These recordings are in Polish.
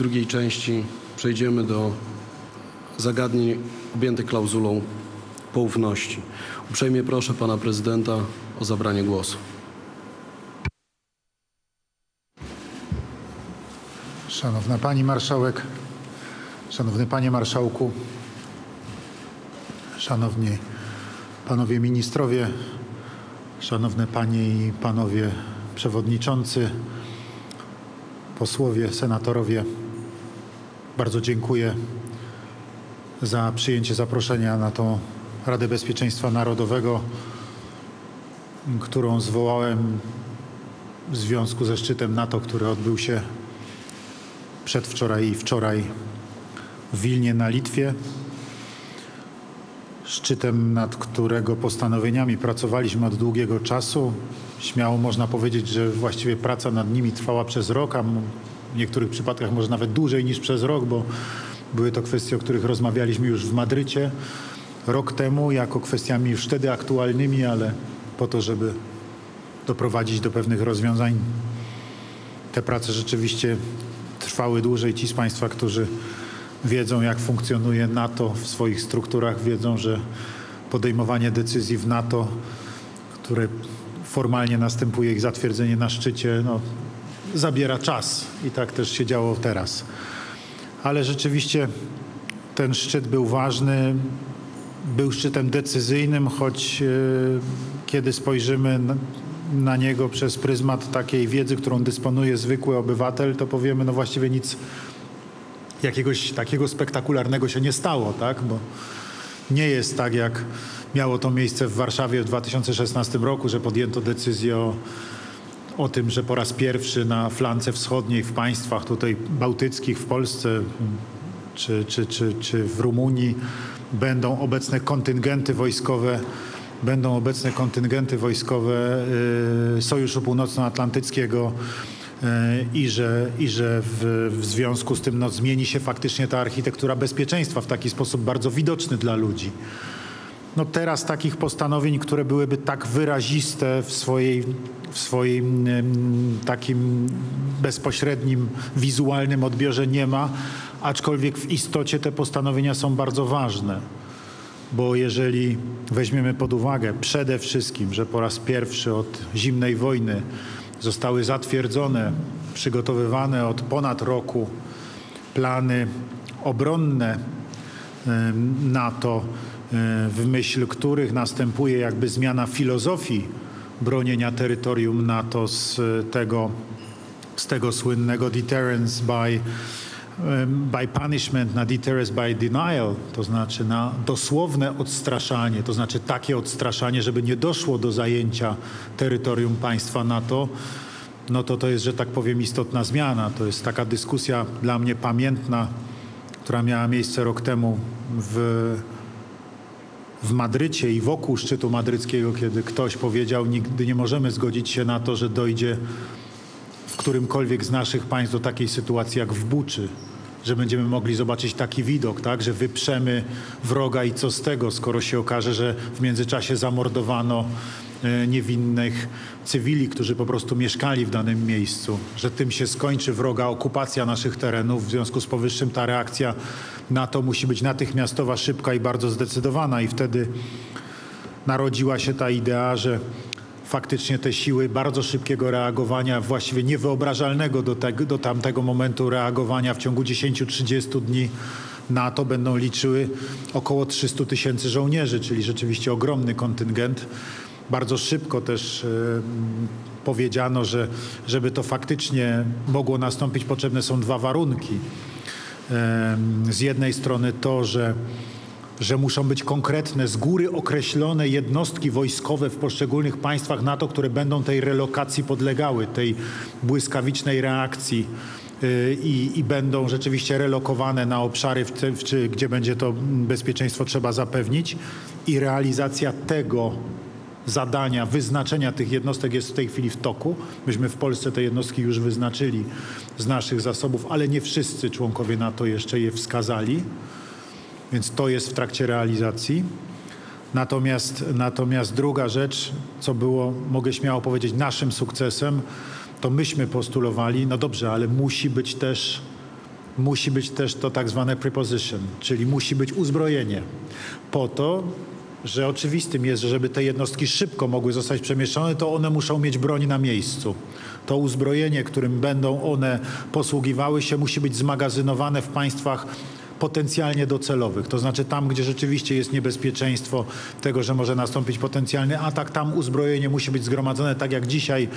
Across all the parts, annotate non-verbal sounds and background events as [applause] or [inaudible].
drugiej części przejdziemy do zagadnień objętych klauzulą poufności. Uprzejmie proszę pana prezydenta o zabranie głosu. Szanowna Pani Marszałek, Szanowny Panie Marszałku, Szanowni Panowie Ministrowie, Szanowne Panie i Panowie Przewodniczący, Posłowie, Senatorowie, bardzo dziękuję za przyjęcie zaproszenia na tą Radę Bezpieczeństwa Narodowego, którą zwołałem w związku ze szczytem NATO, który odbył się przedwczoraj i wczoraj w Wilnie na Litwie. Szczytem, nad którego postanowieniami pracowaliśmy od długiego czasu. Śmiało można powiedzieć, że właściwie praca nad nimi trwała przez rok, a w niektórych przypadkach może nawet dłużej niż przez rok, bo były to kwestie, o których rozmawialiśmy już w Madrycie rok temu, jako kwestiami już wtedy aktualnymi, ale po to, żeby doprowadzić do pewnych rozwiązań. Te prace rzeczywiście trwały dłużej. Ci z Państwa, którzy wiedzą, jak funkcjonuje NATO w swoich strukturach, wiedzą, że podejmowanie decyzji w NATO, które formalnie następuje ich zatwierdzenie na szczycie, no, zabiera czas i tak też się działo teraz. Ale rzeczywiście ten szczyt był ważny, był szczytem decyzyjnym, choć yy, kiedy spojrzymy na niego przez pryzmat takiej wiedzy, którą dysponuje zwykły obywatel, to powiemy, no właściwie nic jakiegoś takiego spektakularnego się nie stało, tak? Bo nie jest tak, jak miało to miejsce w Warszawie w 2016 roku, że podjęto decyzję o, o tym, że po raz pierwszy na flance wschodniej w państwach tutaj bałtyckich, w Polsce czy, czy, czy, czy w Rumunii będą obecne kontyngenty wojskowe będą obecne kontyngenty wojskowe y, Sojuszu Północnoatlantyckiego y, i że, i że w, w związku z tym no, zmieni się faktycznie ta architektura bezpieczeństwa w taki sposób bardzo widoczny dla ludzi. No teraz takich postanowień, które byłyby tak wyraziste w swojej, w swoim takim bezpośrednim, wizualnym odbiorze nie ma, aczkolwiek w istocie te postanowienia są bardzo ważne. Bo jeżeli weźmiemy pod uwagę przede wszystkim, że po raz pierwszy od zimnej wojny zostały zatwierdzone, przygotowywane od ponad roku plany obronne NATO, w myśl których następuje jakby zmiana filozofii bronienia terytorium NATO z tego, z tego słynnego deterrence by by punishment na deterrence by denial, to znaczy na dosłowne odstraszanie, to znaczy takie odstraszanie, żeby nie doszło do zajęcia terytorium państwa NATO, no to to jest, że tak powiem, istotna zmiana. To jest taka dyskusja dla mnie pamiętna, która miała miejsce rok temu w, w Madrycie i wokół szczytu madryckiego, kiedy ktoś powiedział, nigdy nie możemy zgodzić się na to, że dojdzie w którymkolwiek z naszych państw do takiej sytuacji jak w Buczy, że będziemy mogli zobaczyć taki widok, tak, że wyprzemy wroga i co z tego, skoro się okaże, że w międzyczasie zamordowano niewinnych cywili, którzy po prostu mieszkali w danym miejscu, że tym się skończy wroga okupacja naszych terenów. W związku z powyższym ta reakcja NATO musi być natychmiastowa, szybka i bardzo zdecydowana i wtedy narodziła się ta idea, że faktycznie te siły bardzo szybkiego reagowania, właściwie niewyobrażalnego do, tego, do tamtego momentu reagowania w ciągu 10-30 dni NATO będą liczyły około 300 tysięcy żołnierzy, czyli rzeczywiście ogromny kontyngent. Bardzo szybko też powiedziano, że żeby to faktycznie mogło nastąpić, potrzebne są dwa warunki. z jednej strony to, że że muszą być konkretne, z góry określone jednostki wojskowe w poszczególnych państwach NATO, które będą tej relokacji podlegały, tej błyskawicznej reakcji y, i, i będą rzeczywiście relokowane na obszary, w w, czy, gdzie będzie to bezpieczeństwo trzeba zapewnić i realizacja tego zadania, wyznaczenia tych jednostek jest w tej chwili w toku. Myśmy w Polsce te jednostki już wyznaczyli z naszych zasobów, ale nie wszyscy członkowie NATO jeszcze je wskazali. Więc to jest w trakcie realizacji. Natomiast, natomiast druga rzecz, co było, mogę śmiało powiedzieć, naszym sukcesem, to myśmy postulowali, no dobrze, ale musi być też musi być też to tak zwane preposition, czyli musi być uzbrojenie. Po to, że oczywistym jest, że żeby te jednostki szybko mogły zostać przemieszczone, to one muszą mieć broń na miejscu. To uzbrojenie, którym będą one posługiwały się, musi być zmagazynowane w państwach potencjalnie docelowych. To znaczy tam, gdzie rzeczywiście jest niebezpieczeństwo tego, że może nastąpić potencjalny atak, tam uzbrojenie musi być zgromadzone tak jak dzisiaj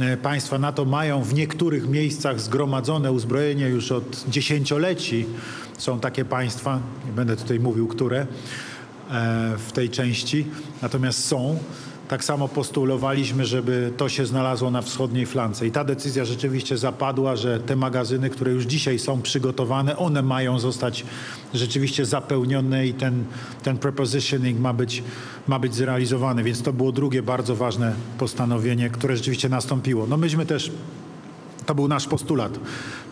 e, państwa NATO mają w niektórych miejscach zgromadzone uzbrojenie już od dziesięcioleci. Są takie państwa, nie będę tutaj mówił, które w tej części, natomiast są. Tak samo postulowaliśmy, żeby to się znalazło na wschodniej flance. I ta decyzja rzeczywiście zapadła, że te magazyny, które już dzisiaj są przygotowane, one mają zostać rzeczywiście zapełnione i ten, ten prepositioning ma być, ma być zrealizowany. Więc to było drugie bardzo ważne postanowienie, które rzeczywiście nastąpiło. No myśmy też, to był nasz postulat,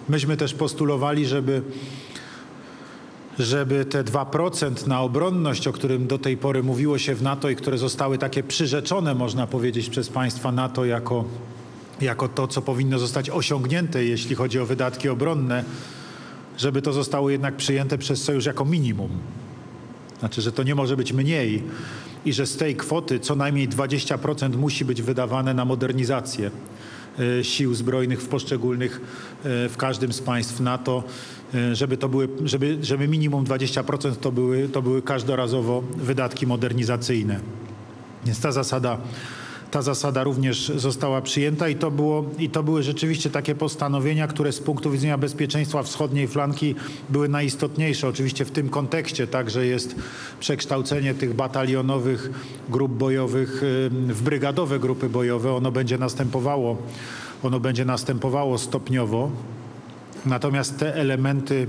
myśmy też postulowali, żeby żeby te 2% na obronność, o którym do tej pory mówiło się w NATO i które zostały takie przyrzeczone, można powiedzieć, przez państwa NATO jako, jako to, co powinno zostać osiągnięte, jeśli chodzi o wydatki obronne, żeby to zostało jednak przyjęte przez Sojusz jako minimum. Znaczy, że to nie może być mniej i że z tej kwoty co najmniej 20% musi być wydawane na modernizację e, sił zbrojnych w poszczególnych, e, w każdym z państw NATO, żeby to były, żeby, żeby minimum 20% to były, to były każdorazowo wydatki modernizacyjne. Więc ta zasada ta zasada również została przyjęta i to, było, i to były rzeczywiście takie postanowienia, które z punktu widzenia bezpieczeństwa wschodniej flanki były najistotniejsze. Oczywiście w tym kontekście także jest przekształcenie tych batalionowych grup bojowych w brygadowe grupy bojowe. Ono będzie następowało, ono będzie następowało stopniowo. Natomiast te elementy,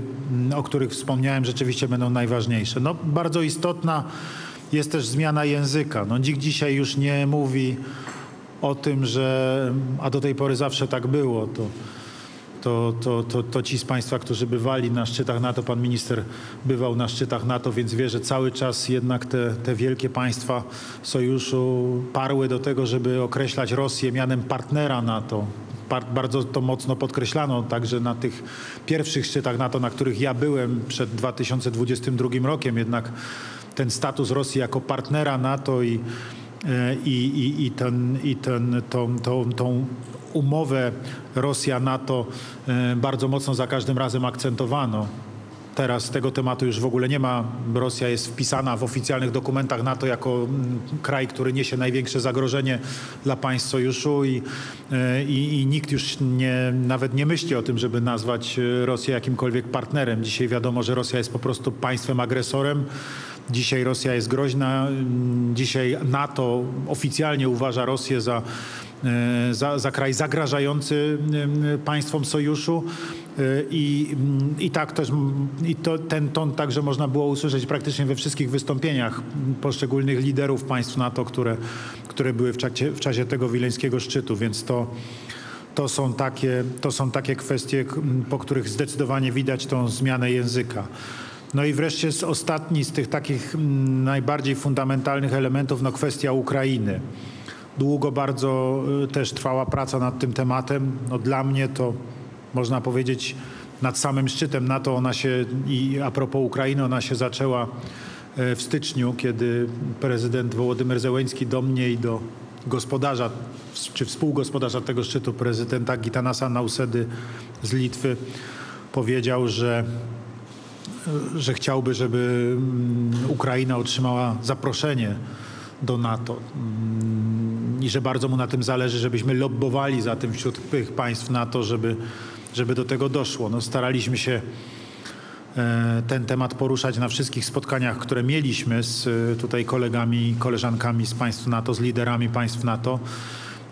o których wspomniałem, rzeczywiście będą najważniejsze. No, bardzo istotna jest też zmiana języka. No, nikt dzisiaj już nie mówi o tym, że, a do tej pory zawsze tak było, to, to, to, to, to ci z Państwa, którzy bywali na szczytach NATO, pan minister bywał na szczytach NATO, więc wie, że cały czas jednak te, te wielkie państwa sojuszu parły do tego, żeby określać Rosję mianem partnera NATO. Bardzo to mocno podkreślano także na tych pierwszych szczytach NATO, na których ja byłem przed 2022 rokiem, jednak ten status Rosji jako partnera NATO i, e, i, i, i, ten, i ten, tą, tą, tą umowę Rosja-NATO e, bardzo mocno za każdym razem akcentowano. Teraz tego tematu już w ogóle nie ma. Rosja jest wpisana w oficjalnych dokumentach NATO jako mm, kraj, który niesie największe zagrożenie dla państw sojuszu i, e, i, i, nikt już nie, nawet nie myśli o tym, żeby nazwać Rosję jakimkolwiek partnerem. Dzisiaj wiadomo, że Rosja jest po prostu państwem agresorem. Dzisiaj Rosja jest groźna. Dzisiaj NATO oficjalnie uważa Rosję za, e, za, za kraj zagrażający e, państwom sojuszu. E, I, i tak też i to, ten ton także można było usłyszeć praktycznie we wszystkich wystąpieniach poszczególnych liderów państw NATO, które, które były w czasie, w czasie tego wileńskiego szczytu, więc to, to, są takie, to są takie kwestie, po których zdecydowanie widać tą zmianę języka. No i wreszcie z ostatni z tych takich mm, najbardziej fundamentalnych elementów, no kwestia Ukrainy. Długo bardzo y, też trwała praca nad tym tematem. No dla mnie to można powiedzieć nad samym szczytem NATO ona się i a propos Ukrainy ona się zaczęła y, w styczniu, kiedy prezydent Wołodymyr Zełeński do mnie i do gospodarza czy współgospodarza tego szczytu prezydenta Gitanasa Nausedy z Litwy powiedział, że że chciałby, żeby mm, Ukraina otrzymała zaproszenie do NATO mm, i że bardzo mu na tym zależy, żebyśmy lobbowali za tym wśród tych państw NATO, żeby, żeby do tego doszło. No, staraliśmy się e, ten temat poruszać na wszystkich spotkaniach, które mieliśmy z e, tutaj kolegami koleżankami z państw NATO, z liderami państw NATO.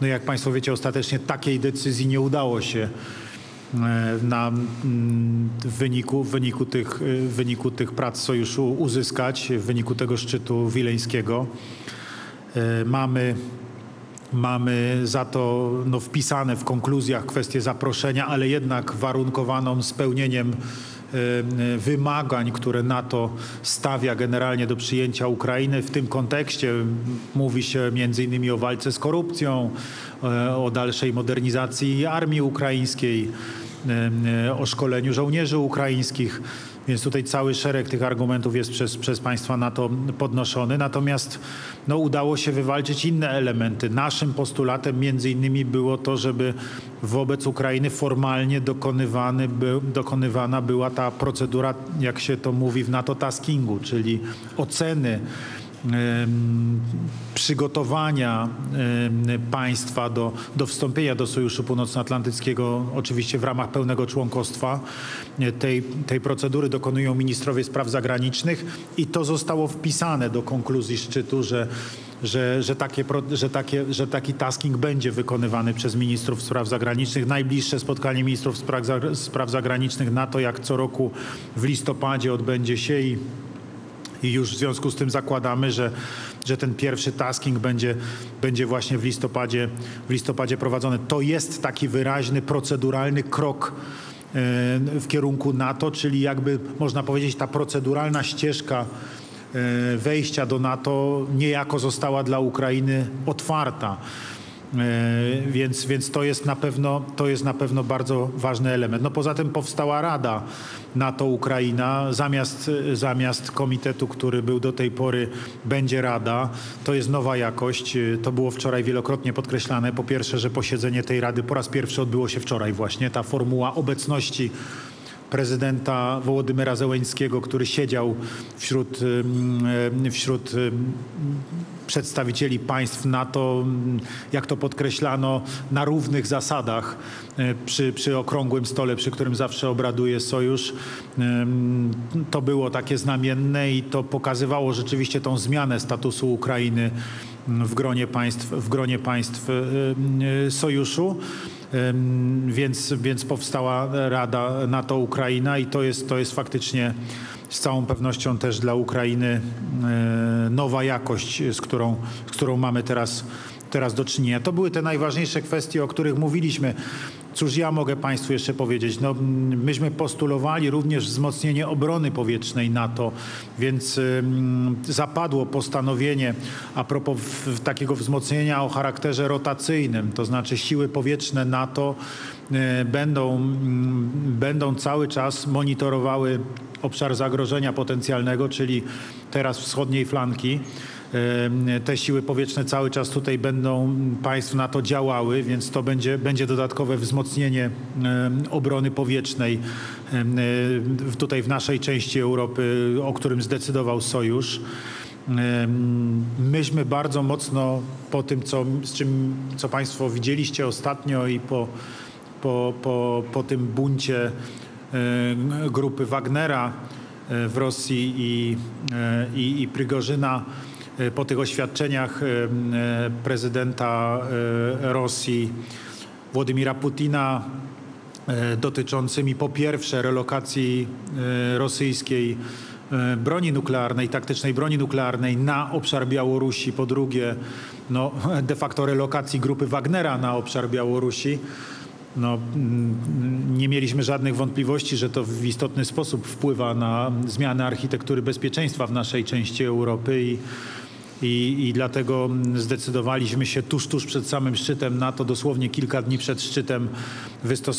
No jak Państwo wiecie, ostatecznie takiej decyzji nie udało się E, na, w, wyniku, w, wyniku tych, w wyniku tych prac sojuszu uzyskać, w wyniku tego szczytu wileńskiego. Mamy Mamy za to no, wpisane w konkluzjach kwestię zaproszenia, ale jednak warunkowaną spełnieniem e, wymagań, które NATO stawia generalnie do przyjęcia Ukrainy. W tym kontekście mówi się między innymi o walce z korupcją, o dalszej modernizacji armii ukraińskiej, e, o szkoleniu żołnierzy ukraińskich. Więc tutaj cały szereg tych argumentów jest przez, przez państwa NATO podnoszony. Natomiast no, udało się wywalczyć inne elementy. Naszym postulatem między innymi było to, żeby wobec Ukrainy formalnie dokonywany by, dokonywana była ta procedura, jak się to mówi w NATO taskingu, czyli oceny przygotowania państwa do, do wstąpienia do Sojuszu Północnoatlantyckiego, oczywiście w ramach pełnego członkostwa. Tej, tej procedury dokonują ministrowie spraw zagranicznych i to zostało wpisane do konkluzji szczytu, że, że, że, takie, że, takie, że taki tasking będzie wykonywany przez ministrów spraw zagranicznych. Najbliższe spotkanie ministrów spraw zagranicznych NATO jak co roku w listopadzie odbędzie się i i już w związku z tym zakładamy, że, że ten pierwszy tasking będzie, będzie właśnie w listopadzie, w listopadzie prowadzony. To jest taki wyraźny, proceduralny krok e, w kierunku NATO, czyli jakby można powiedzieć ta proceduralna ścieżka e, wejścia do NATO niejako została dla Ukrainy otwarta. E, Więc, więc to, jest na pewno, to jest na pewno bardzo ważny element. No poza tym powstała Rada NATO-Ukraina. Zamiast, zamiast komitetu, który był do tej pory, będzie Rada. To jest nowa jakość. E, To było wczoraj wielokrotnie podkreślane. Po pierwsze, że posiedzenie tej Rady po raz pierwszy odbyło się wczoraj właśnie. Ta formuła obecności prezydenta Wołodymyra Zełeńskiego, który siedział wśród, ym, wśród przedstawicieli państw NATO, jak to podkreślano, na równych zasadach y, przy, przy okrągłym stole, przy którym zawsze obraduje sojusz. Ym, To było takie znamienne i to pokazywało rzeczywiście tą zmianę statusu Ukrainy w gronie państw, w gronie państw y, sojuszu. Więc, więc powstała Rada NATO-Ukraina i to jest, to jest faktycznie z całą pewnością też dla Ukrainy y, nowa jakość, z którą, z którą mamy teraz, teraz do czynienia. To były te najważniejsze kwestie, o których mówiliśmy. Cóż ja mogę Państwu jeszcze powiedzieć? No, mm, myśmy postulowali również wzmocnienie obrony powietrznej NATO, więc ym, zapadło postanowienie a propos takiego wzmocnienia o charakterze rotacyjnym, to znaczy siły powietrzne NATO y, będą, mm, będą cały czas monitorowały obszar zagrożenia potencjalnego, czyli teraz wschodniej flanki. Te siły powietrzne cały czas tutaj będą państw NATO działały, więc to będzie, będzie dodatkowe wzmocnienie obrony powietrznej e, tutaj w naszej części Europy, o którym zdecydował Sojusz. Myśmy bardzo mocno po tym, co, z czym, co Państwo widzieliście ostatnio i po, po, po, po tym buncie grupy Wagnera e, w Rosji i, e, i, i Prigorzyna, e, po tych oświadczeniach e, e, prezydenta e, Rosji Władimira Putina e, dotyczącymi po pierwsze relokacji e, rosyjskiej e, broni nuklearnej, taktycznej broni nuklearnej na obszar Białorusi, po drugie no, [laughs] de facto relokacji grupy Wagnera na obszar Białorusi. No, nie mieliśmy żadnych wątpliwości, że to w istotny sposób wpływa na zmianę architektury bezpieczeństwa w naszej części Europy i, i, i dlatego zdecydowaliśmy się tuż, tuż przed samym szczytem NATO, dosłownie kilka dni przed szczytem, wystosować